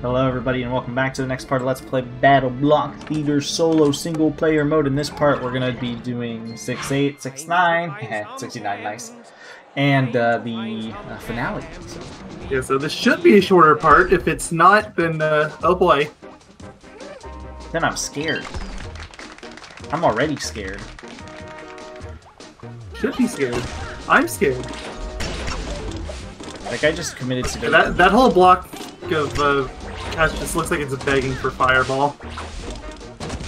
Hello everybody and welcome back to the next part of Let's Play BattleBlock Theater Solo Single Player Mode. In this part we're going to be doing 6-8, 6-9, 69 nice, and uh, the uh, finale. So, Yeah, so this should be a shorter part. If it's not, then uh, oh boy. then I'm scared. I'm already scared. Should be scared. I'm scared. Like I just committed to That that whole block of uh, cash just looks like it's begging for fireball.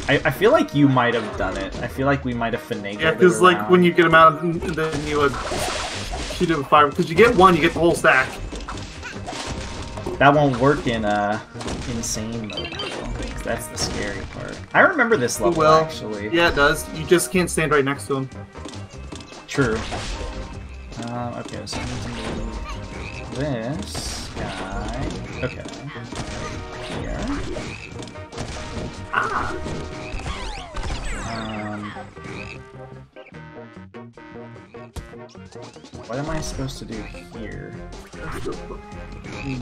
I, I feel like you might have done it. I feel like we might have finagled Yeah, it because like when you get them out, and then you would shoot it with fire. Because you get one, you get the whole stack. That won't work in uh, insane mode. though, That's the scary part. I remember this level well, actually. Yeah, it does. You just can't stand right next to him. True. Um, okay, so I need to move this guy. Okay. What am I supposed to do here?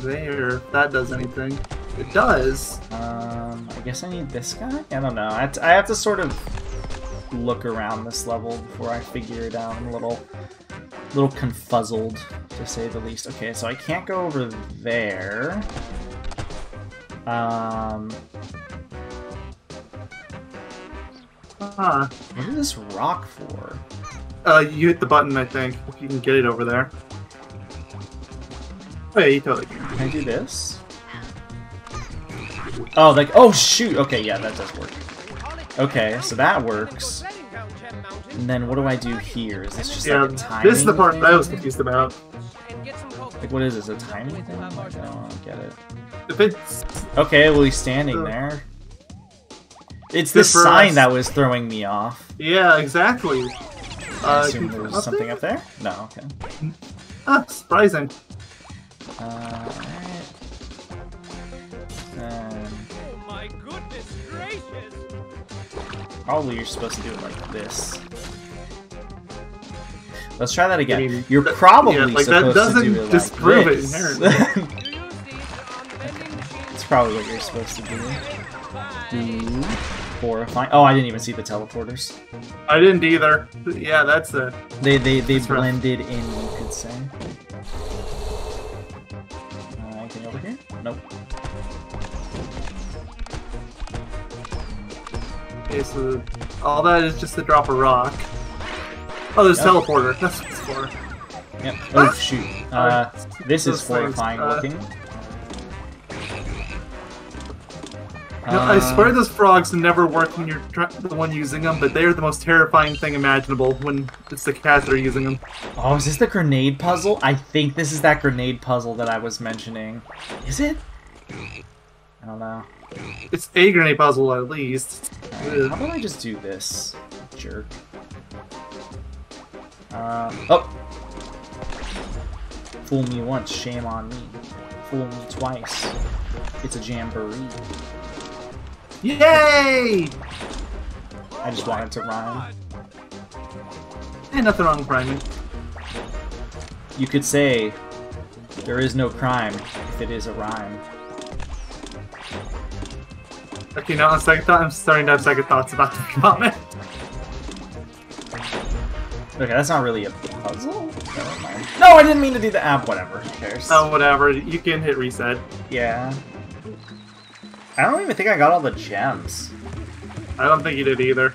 there. That does anything. It does. Um, I guess I need this guy? I don't know. I have to, I have to sort of look around this level before I figure it out. I'm a little, little confuzzled, to say the least. Okay, so I can't go over there. Um, Ah. what is this rock for? Uh, you hit the button, I think, if you can get it over there. Oh, yeah, you totally can. Can I do this? Oh, like, oh shoot! Okay, yeah, that does work. Okay, so that works. And then what do I do here? Is this just Yeah, like a timing this is the part thing? that I was confused about. Like, what is this? A timing thing? Like, I don't get it. If it's Okay, well, he's standing Uh, there. It's good this sign us. that was throwing me off. yeah, exactly. I Uh, assume there was up something there? up there? No, okay. Ah, surprising. Uh, alright. Um, My goodness gracious! probably you're supposed to do it like this. Let's try that again. I mean, you're probably yeah, like, that supposed to do doesn't it disprove like it this. inherently. Do you see the It's probably what you're supposed to do. Horrifying. Oh, I didn't even see the teleporters. I didn't either. Yeah, that's it. They they they That's rough. blended in, you could say. Uh, anything over here? Nope. Okay, so all that is just to drop a rock. Oh, there's Yep. teleporter. That's what it's for. Yep. Oh shoot. Uh, this is horrifying uh, looking. No, I Uh, swear those frogs never work when you're the one using them, but they are the most terrifying thing imaginable when it's the cats that are using them. Oh, is this the grenade puzzle? I think this is that grenade puzzle that I was mentioning. Is it? I don't know. It's a grenade puzzle at least. Alright, how about I just do this? Jerk. Uh, oh! Fool me once, shame on me. Fool me twice. It's a jamboree. Yay! I just wanted to rhyme. Ain't nothing wrong with rhyming. You could say, there is no crime if it is a rhyme. Okay, now on second thought, I'm starting to have second thoughts about the comment. Okay, that's not really a puzzle? Never mind. No, I didn't mean to do the app. whatever. Who cares? Oh, whatever. You can hit reset. Yeah. I don't even think I got all the gems. I don't think you did either.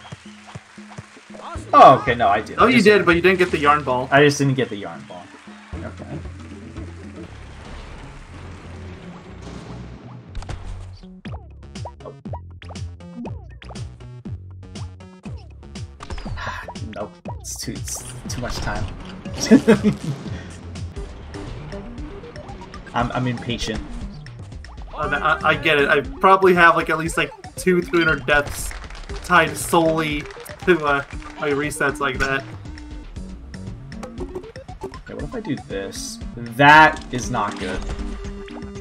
Oh, okay, no, I did. Oh, I you did, but you didn't get the yarn ball. I just didn't get the yarn ball. Okay. Nope, it's too it's too much time. I'm I'm impatient. Uh, I, I get it. I probably have like at least like two, three hundred deaths tied solely to uh, my resets like that. Okay, what if I do this? That is not good.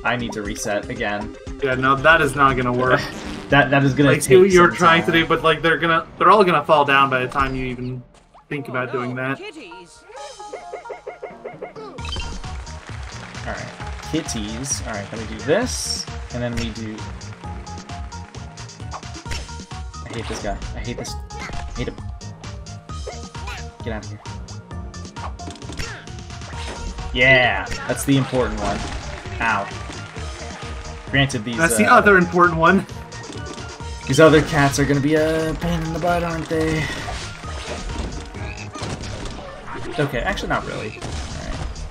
I need to reset again. Yeah, no, that is not gonna work. That that is gonna like take. see what you're some trying to do, but like they're gonna, they're all gonna fall down by the time you even think about doing that. Kitties. Alright. Kitties. Alright, gonna do this. And then we do... I hate this guy. I hate this... I hate him. Get out of here. Yeah! That's the important one. Ow. Granted, these... That's the uh, other important one. These other cats are gonna be a pain in the butt, aren't they? Okay, actually not really.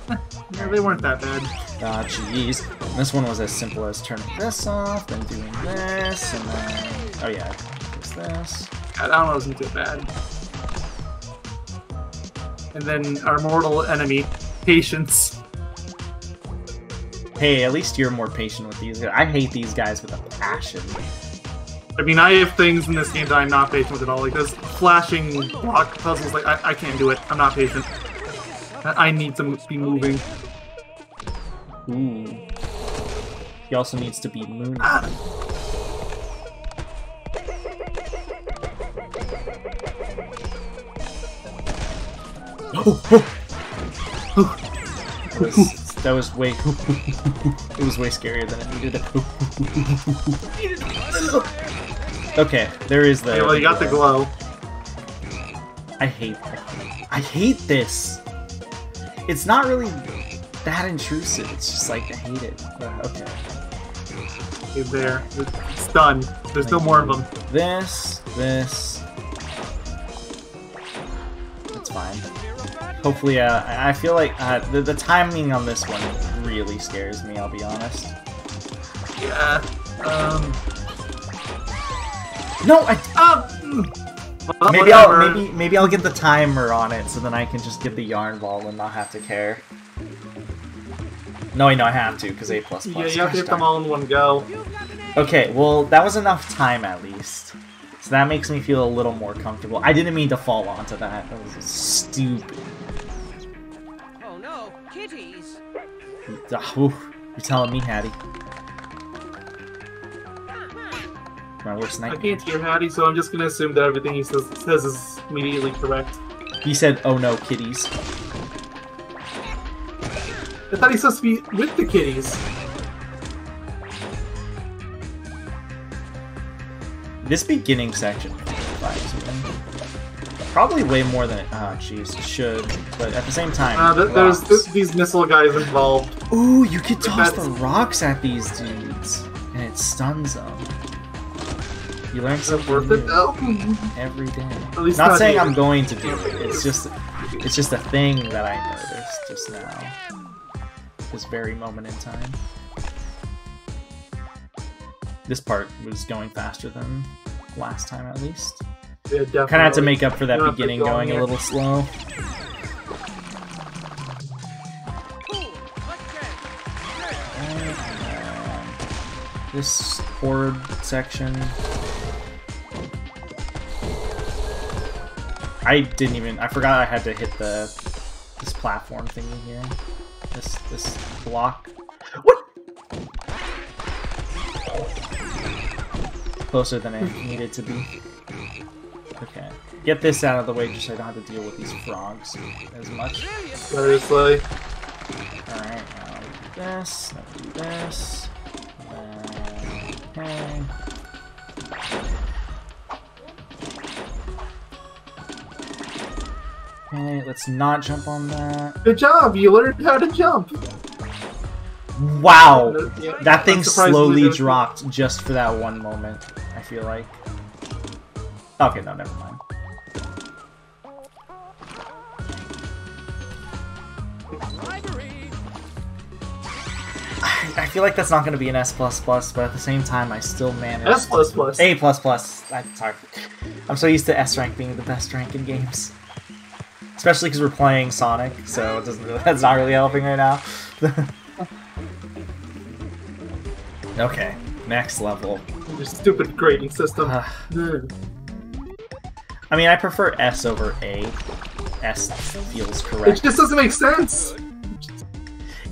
Alright. Yeah, they weren't that bad. Ah, jeez. This one was as simple as turning this off, then doing this, and then... Oh yeah, this. Don't know, it wasn't too bad. And then our mortal enemy, Patience. Hey, at least you're more patient with these. guys. I hate these guys with a passion. I mean, I have things in this game that I'm not patient with at all. Like those flashing block puzzles, like I, I can't do it. I'm not patient. I, I need to be moving. Ooh. He also needs to be moon. Ah, That was, that was way. it was way scarier than it needed to. okay, there is the. okay, well, you got the glow. I hate. I hate, I hate this. It's not really that intrusive. It's just like I hate it. But, okay. Okay, there. It's done. There's no more of them. This, this. That's fine. Hopefully, uh, I feel like uh, the, the timing on this one really scares me, I'll be honest. Yeah. Um. No, I, mm. Well, maybe I'll maybe maybe I'll get the timer on it so then I can just get the yarn ball and not have to care. No, I know I have to because A plus Yeah, you have to Gosh hit them all in one go. Okay, well that was enough time at least, so that makes me feel a little more comfortable. I didn't mean to fall onto that. That was stupid. Oh no, kitties! Ah, Oof, You're telling me, Hatty. My worst nightmare. I can't hear Hatty, so I'm just gonna assume that everything he says, says is immediately correct. He said, "Oh no, kitties." I thought he's supposed to be with the kitties. This beginning section. Probably way more than it. Oh, jeez, should. But at the same time, Uh, th- there's th- these missile guys involved. Ooh, you could toss that's- the rocks at these dudes, and it stuns them. You learn it something worth it new though? every day. Not not saying. I'm going to do it. It's just, it's just a thing that I noticed just now. This very moment in time. This part was going faster than last time, at least. Yeah. Kind of had to make up for that beginning go going a little slow. Cool, let's get Um, This horde section. I didn't even. I forgot I had to hit the this platform thingy here. This block. What? Closer than I needed to be. Okay. Get this out of the way just so I don't have to deal with these frogs as much. Seriously. Alright, now do this, now do this. Then, okay. Okay, let's not jump on that. Good job, you learned how to jump. Wow! Yeah, That thing slowly dropped just for that one moment, I feel like. Okay, no, never mind. I I feel like that's not going to be an S++, plus but at the same time, I still managed... S plus plus. A++. I'm sorry. I'm so used to S rank being the best rank in games. Especially because we're playing Sonic, so it doesn't that's not really helping right now. okay, next level. Your stupid grading system. Uh, I mean, I prefer S over A. S feels correct. It just doesn't make sense.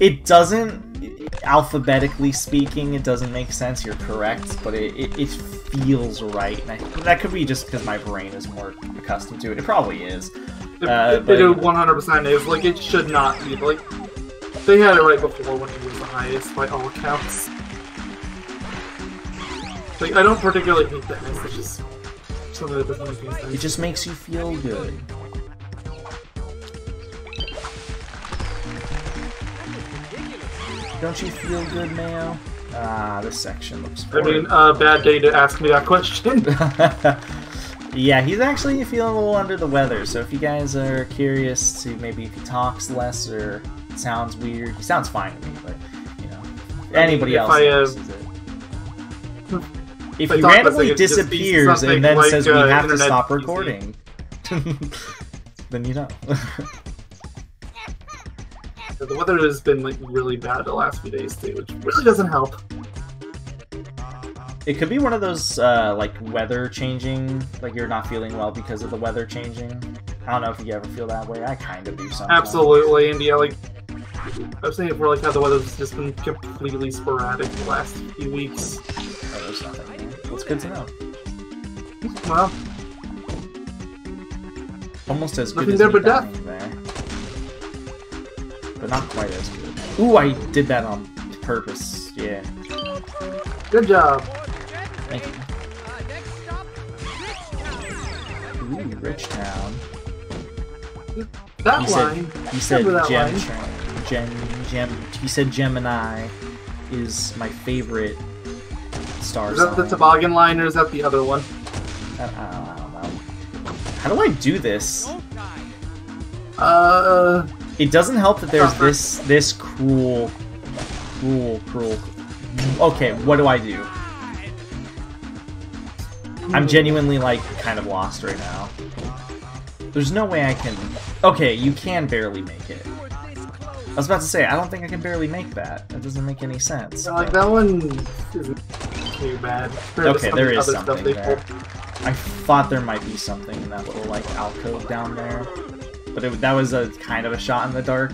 It doesn't, alphabetically speaking, it doesn't make sense. You're correct, but it, it, it feels right. And I, that could be just because my brain is more accustomed to it. It probably is. Uh, it, but- it 100% is. Like, it should not be. Like, they had it right before when it was the highest by all accounts. Like, I don't particularly hate fitness. It's just something that doesn't make any sense. It just makes you feel good. Don't you feel good, Mayo? Ah, this section looks I mean, uh, bad day to ask me that question. yeah, he's actually feeling a little under the weather. So if you guys are curious to maybe if he talks less or sounds weird, he sounds fine to me, but you know, anybody if else I, uh. If if he I randomly could just be disappears and then like, says we uh, have to stop recording, then you know. the weather has been like really bad the last few days too, which really doesn't help. It could be one of those uh, like weather changing, like you're not feeling well because of the weather changing. I don't know if you ever feel that way. I kind of do sometimes. Absolutely, and yeah, like I was saying before, like how the weather's just been completely sporadic the last few weeks. Oh, there's nothing. That's good to know. Well, Almost as good as there but death. there, but not quite as good. Ooh, I did that on purpose. Yeah, good job. Thank you. Uh, next stop, Richtown. Ooh, Richtown. That He said line. he said that Gem line? Train. Gem Gem. He said Gemini is my favorite star Is that the toboggan line or is that the other one? I, I don't, I don't know. How do I do this? Uh, It doesn't help that there's this this cruel, cruel, cruel. Okay, what do I do? I'm genuinely like kind of lost right now. There's no way I can. Okay, you can barely make it. You were this close. I was about to say I don't think I can barely make that. That doesn't make any sense. yeah, like but that one isn't too bad. Okay, there is something there. I thought there might be something in that little like alcove down there, but it, that was a kind of a shot in the dark.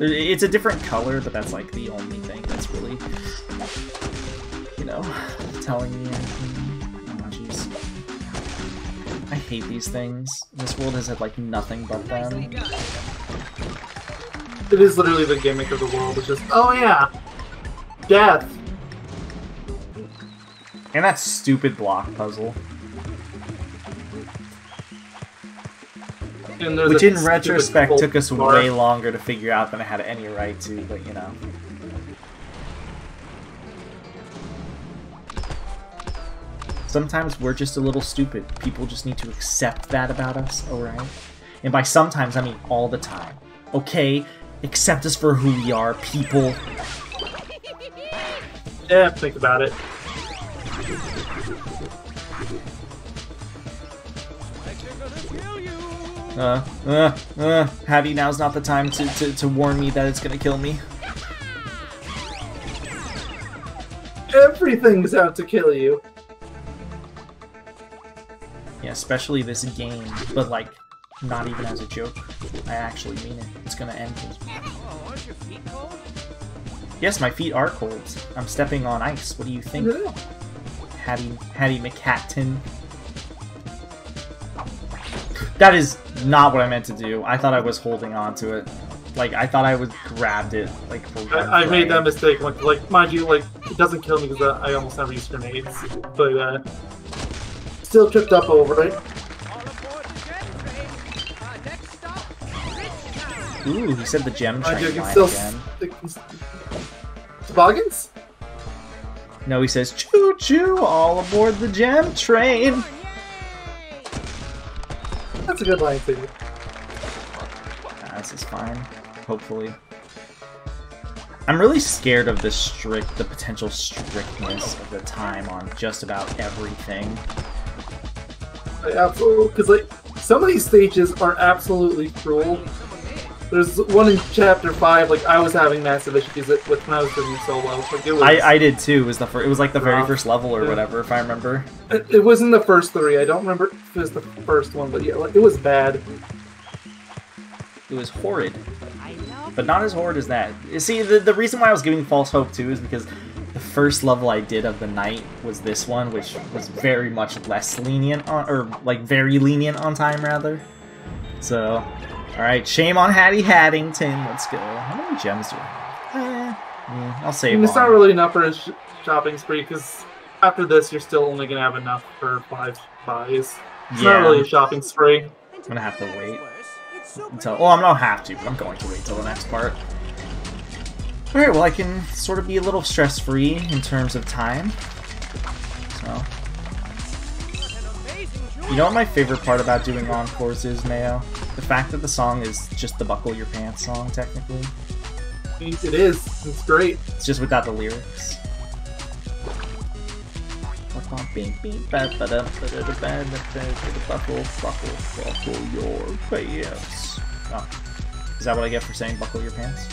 It's a different color, but that's like the only thing that's really, you know, telling me anything. Hate these things. This world has had like nothing but them. It is literally the gimmick of the world. It's just, oh yeah, death. And that stupid block puzzle. Which in retrospect took us way longer to figure out than I had any right to, but you know. Sometimes we're just a little stupid. People just need to accept that about us, alright? And by sometimes, I mean all the time. Okay? Accept us for who we are, people. Yeah, think about it. Like they're gonna you. Uh, uh, uh. Hatty, now's not the time to, to, to warn me that it's gonna kill me. Everything's out to kill you. Yeah, especially this game, but like, not even as a joke. I actually mean it. It's gonna end. Oh, aren't your feet cold? Yes, my feet are cold. I'm stepping on ice. What do you think, Yeah. Hatty, Hatty McCatton? That is not what I meant to do. I thought I was holding on to it. Like, I thought I was grabbed it, like, for I, I made that mistake. Like, like, mind you, like it doesn't kill me because I almost never use grenades, but uh, still tripped up over it. All aboard the jet train. Uh, next stop, Richtown. Ooh, he said the gem train you line still again. toboggans. No, he says, choo choo, all aboard the gem train. That's a good line too. Ah, this is fine. Hopefully. I'm really scared of the strict, the potential strictness of the time on just about everything. Absolutely, because like some of these stages are absolutely cruel. There's one in chapter five. Like I was having massive issues with with when I was doing solo. Like it was. I, I did too. It was the fir- it was like the very first level or Yeah. whatever, if I remember. It, it was in the first three. I don't remember if it was the first one, but yeah, like, it was bad. It was horrid, but not as horrid as that. You See, the the reason why I was giving false hope too is because the first level I did of the night was this one, which was very much less lenient on, or like very lenient on time rather. So, all right, shame on Hatty Hattington. Let's go. How many gems do I have? Eh, yeah, I'll save it's on. not really enough for a sh- shopping spree because after this, you're still only gonna have enough for five buys. It's Yeah. not really a shopping spree. I'm gonna have to wait until. Well, I'm not have to, but I'm going to wait till the next part. Alright, well, I can sort of be a little stress free in terms of time. So. You know what my favorite part about doing encores is, Mayo? The fact that the song is just the Buckle Your Pants song, technically. It is. It's great. It's just without the lyrics. Buckle, buckle, buckle your pants. Oh. Is that what I get for saying buckle your pants?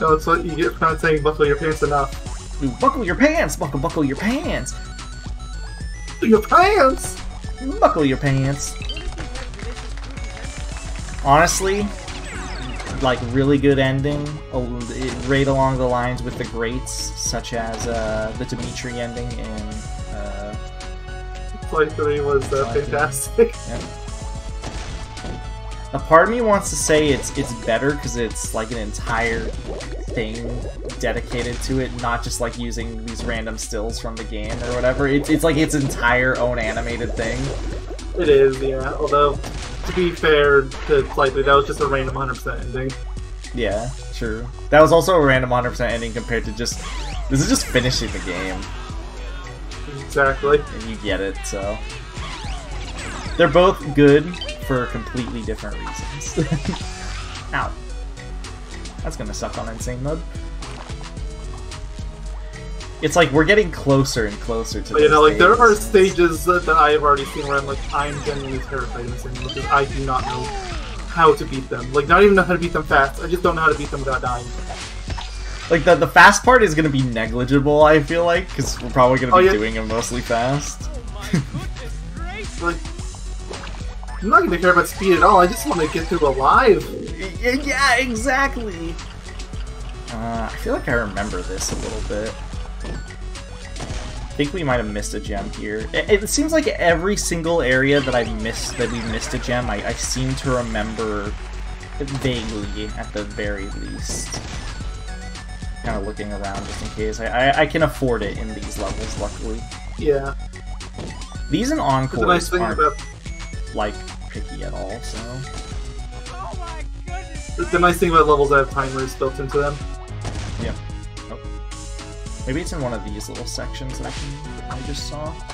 No, it's what you get for not saying buckle your pants enough. Ooh, buckle your pants! Buckle, buckle your pants! Your pants! Buckle your pants! Honestly, like really good ending, right along the lines with the greats, such as uh, the Dimitri ending in uh, Flight 3 was uh, Flight three. A part of me wants to say it's it's better because it's like an entire thing dedicated to it, not just like using these random stills from the game or whatever. It's it's like its entire own animated thing. It is, yeah. Although, to be fair to Flight 3, that was just a random 100% ending. Yeah, true. That was also a random 100% ending compared to just this is just finishing the game, Exactly. and you get it. So they're both good for completely different reasons. Ow. That's gonna suck on insane mode. It's like we're getting closer and closer to. But you know, like, there are stages that, that I have already seen where I'm like, I'm genuinely terrified of Insane thing because I do not know how to beat them. Like, not even know how to beat them fast. I just don't know how to beat them without dying. Like the the fast part is gonna be negligible. I feel like because we're probably gonna oh, be Oh, yeah. doing it mostly fast. Like, I'm not gonna care about speed at all. I just want to get through alive. Yeah, exactly. Uh, I feel like I remember this a little bit. I think we might have missed a gem here. It, it seems like every single area that I've missed, that we missed a gem, I, I seem to remember vaguely, at the very least. Kind of looking around just in case. I, I, I can afford it in these levels, luckily. Yeah. These and But encores the nice thing aren't about like picky at all, so Oh my goodness! the nice thing about levels that have timers built into them. yeah. Oh. Maybe it's in one of these little sections that I, can, I just saw.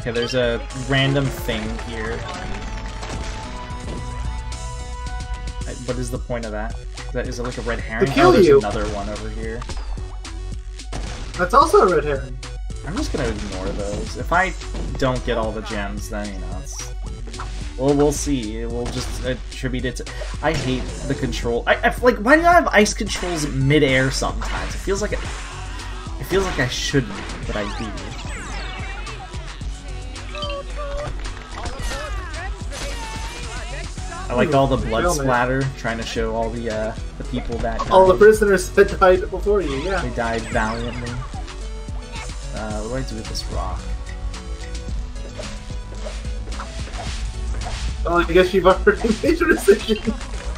Okay, there's a random thing here. I- What is the point of that? Is, that, is it like a red herring? Oh, kill oh, there's you. another one over here. That's also a red herring. I'm just gonna ignore those. If I don't get all the gems, then you know it's. Well, we'll see. We'll just attribute it to. I hate the control. I, I like. Why do I have ice controls mid-air sometimes? It feels like it. It feels like I shouldn't, but I do. I like all the blood splatter, trying to show all the uh, the people that All the prisoners that died before you, yeah. They died valiantly. Uh, what do I do with this rock? Well, I guess you've already made your decision.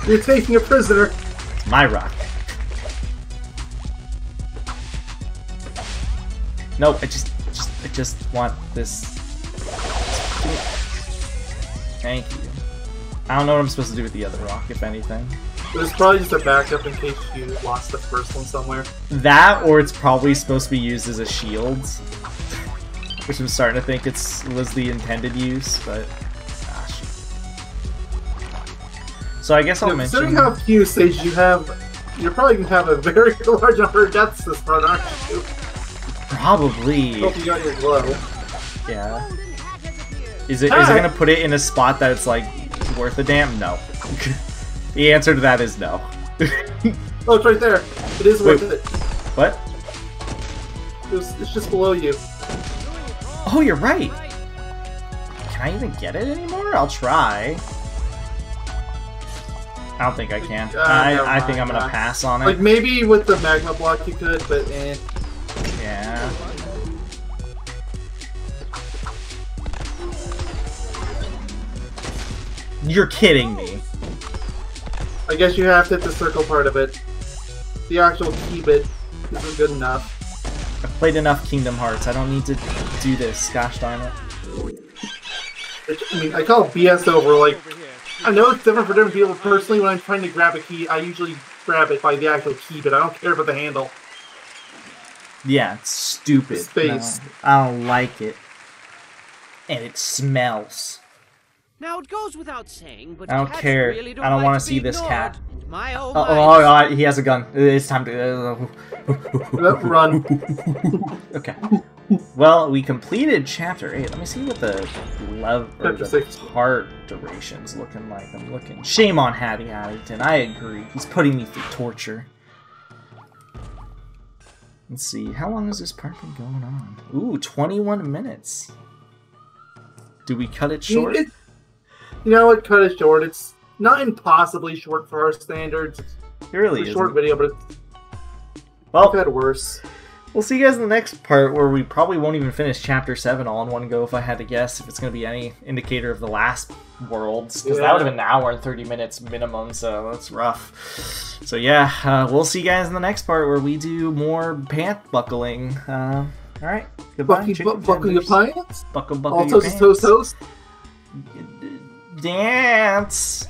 You're taking a prisoner. It's my rock. No, I just, just, I just want this. Thank you. I don't know what I'm supposed to do with the other rock, if anything. It was probably just a backup in case you lost the first one somewhere. That, or it's probably supposed to be used as a shield, which I'm starting to think it's was the intended use, but ah, shoot. So I guess I'll Now, mention. considering how few stages you have, you're probably gonna have a very large number of deaths this run, aren't you? Probably. Hope you got your glow. Yeah. Is it is it Hi. gonna put it in a spot that it's like worth a damn? No. the answer to that is no. Oh, it's right there. It is worth Wait. it. what? It's, it's just below you. Oh, you're right. Can I even get it anymore? I'll try. I don't think I can. Uh, I, I think I'm gonna pass on it. Like maybe with the magma block you could, but eh. yeah. You're kidding me. I guess you have to hit the circle part of it. the actual keep it isn't good enough. I've played enough Kingdom Hearts. I don't need to do this. Gosh darn it. It- I mean, I call it BS over. Like, I know it's different for different people. Personally, when I'm trying to grab a key, I usually grab it by the actual key, but I don't care about the handle. Yeah, it's stupid. Space. No, I don't like it. And it smells. Now it goes without saying, but I don't cats care. Really don't I don't like wanna see this cat. ignored. My uh, oh, Oh, my. oh, God, he has a gun. It's time to. Let- Run. okay. Well, we completed chapter eight. Let me see what the level or Chapter the six. part duration's looking like. I'm looking. Shame on Hatty Hattington. I agree. He's putting me through torture. Let's see. How long has this part been going on? Ooh, 21 minutes. Do we cut it short? You know what? Cut it short. It's not impossibly short for our standards. It's It really a is. short video, but it's Well, had worse. We'll see you guys in the next part where we probably won't even finish chapter 7 all in one go if I had to guess if it's going to be any indicator of the last worlds because that would have been an hour and 30 minutes minimum so that's rough. So yeah, uh, we'll see you guys in the next part where we do more pant buckling. Uh, all right, goodbye. Bucky, bu- buckle your pants. Buckle, buckle All your is toast pants. toast. Dance.